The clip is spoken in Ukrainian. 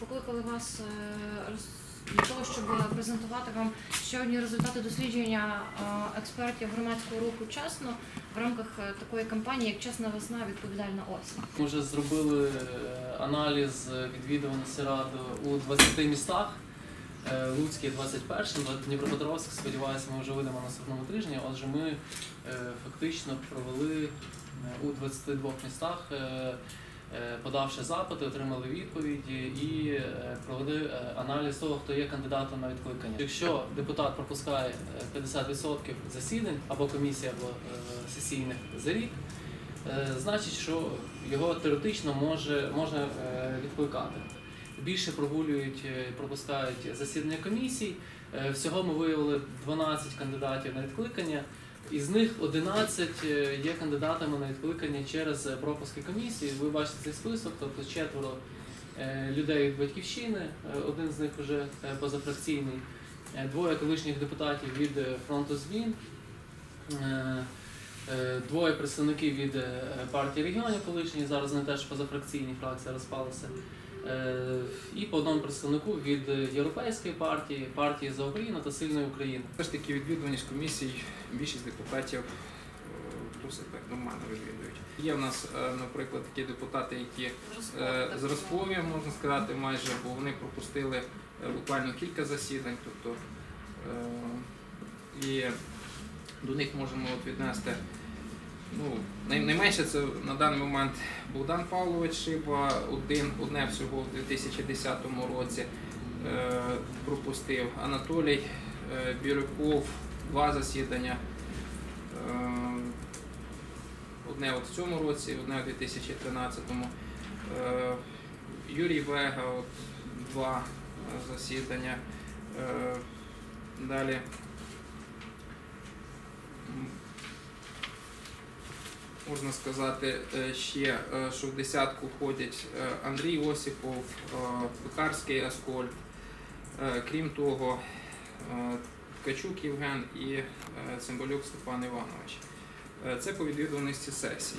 викликали вас е, для того, щоб презентувати вам ще одні результати дослідження е, експертів громадського руху чесно в рамках е, такої кампанії, як чесна весна, відповідальна осінь. Ми вже зробили аналіз відвідуваності ради у 20 містах. Луцький 21, Дніпропетровськ, сподіваюся, ми вже вийдемо на наступному тижні. Отже, ми фактично провели у 22 містах, подавши запити, отримали відповіді і е, провели е, аналіз того, хто є кандидатом на відкликання. Якщо депутат пропускає е, 50% засідань або комісія, або е, сесійних за рік, Е, значить, що його теоретично може, можна е, відкликати. Більше прогулюють, е, пропускають засідання комісій. Е, Всього ми виявили 12 кандидатів на відкликання. Із них 11 е, є кандидатами на відкликання через е, пропуски комісії. Ви бачите цей список, тобто четверо е, людей від батьківщини, один з них вже позафракційний, двоє колишніх депутатів від фронту змін. Двоє представників від партії регіонів колишньої, зараз вони теж позафракційні фракція розпалася. Е, І по одному представнику від Європейської партії, партії за Україну та сильної України. Все ж таки відвідуваність комісій, більшість депутатів е, досить так нормально відвідують. Є в нас, е, наприклад, такі депутати, які з розповім, можна сказати, майже, бо вони пропустили буквально кілька засідань. Тобто, і до них можемо от віднести. Ну, найменше це на даний момент Богдан Павлович Шиба, один, одне всього в 2010 році е, пропустив. Анатолій е, Бірюков, два засідання. Е, одне от в цьому році, одне у 2013-му. Е, Юрій Вега, от, два е, засідання. Е, далі. Можна сказати е, ще, е, що в десятку входять е, Андрій Осіпов, Пекарський Аскольд. Крім того, Ткачук Євген і Цимбалюк Степан Іванович. Це по відвідуваності сесій.